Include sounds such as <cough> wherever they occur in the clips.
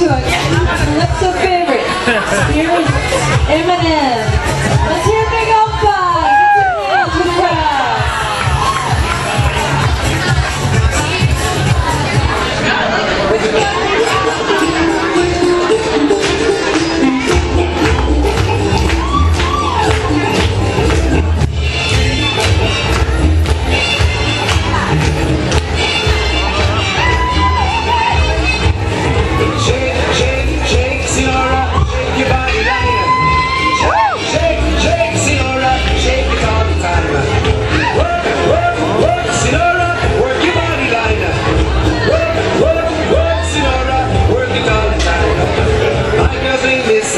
into it. What's your favorite? <laughs> Here's Eminem.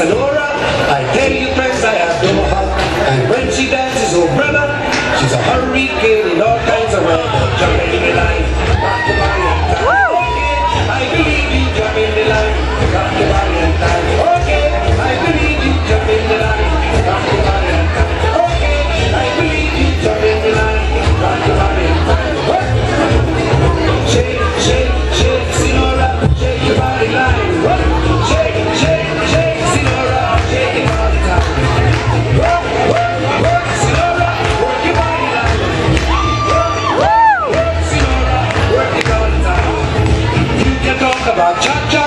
Senora. I tell you, friends, I have no heart. And when she dances, oh brother, she's a hurricane in all cha-cha,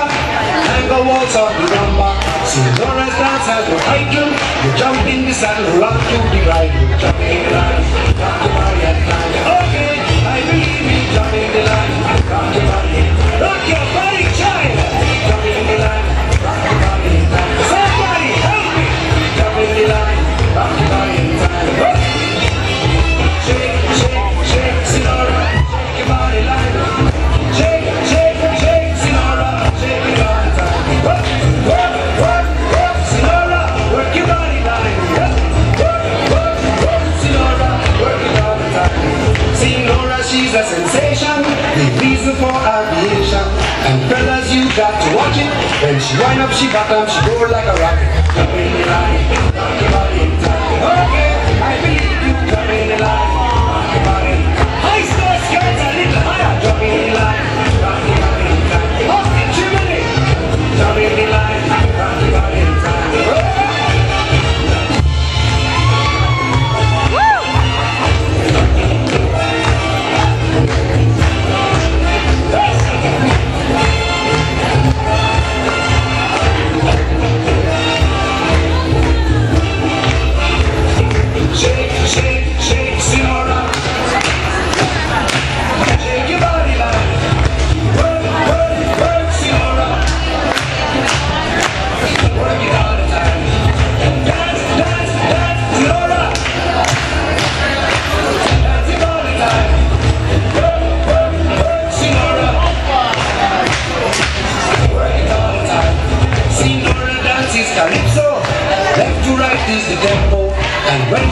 tango waltz or the rumba. Senora's dance has no title. You jump in the saddle, run to the ride, you jump in the line, jump to Marietta. Okay. you got to watch it. When she wind up, she bottom, she go like a rocket. Okay.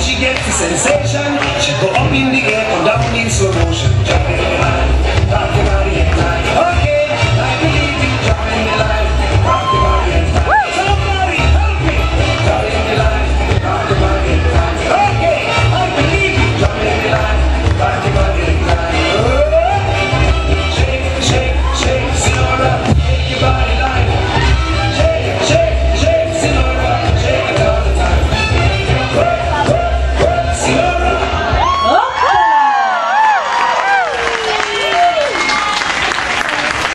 she gets the sensation, she go up in the air and down in slow motion.